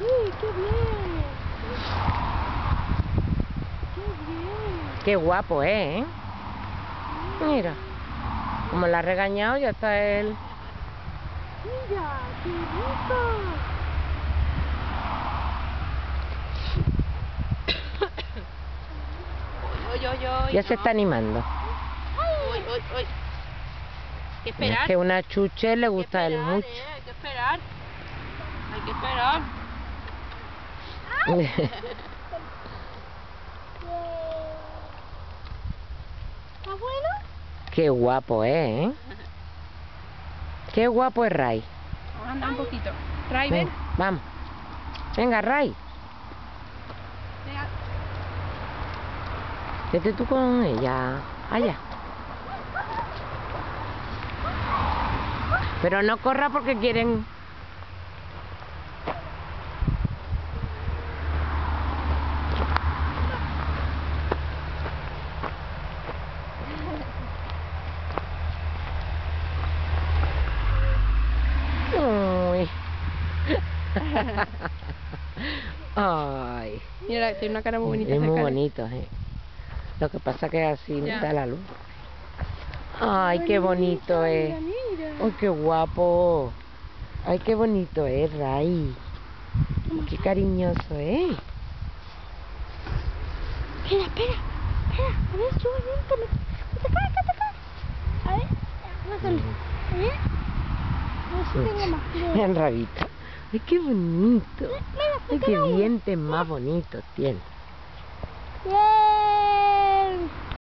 Sí, qué bien. Qué bien. Qué guapo, ¿eh? Mira. Como la ha regañado, ya está él. Mira, qué rico. Uy, uy, uy, Ya se no. está animando. Uy, uy, uy. Hay que Es esperar. que una chuche le gusta a él mucho. eh, Hay que esperar. Hay que esperar. ¿Está bueno? Qué guapo, ¿eh? Qué guapo es Ray. Anda un poquito. Ray, Ven, ven. vamos. Venga, Ray. Venga. Vete tú con ella. Allá. Pero no corra porque quieren... Ay. Mira, tiene una cara muy bonita. Es muy bonito, eh. Lo que pasa que así no da la luz. Ay, qué bonito es. mira. Ay, qué guapo. Ay, qué bonito es, Ray. Qué cariñoso es. Espera, espera. Espera, a ver, sube, ven, te que te cae. A ver, ver si tengo más. Mira, El rabito. Ay, qué bonito. mira, Ay, qué dientes más bonitos tiene. Bien.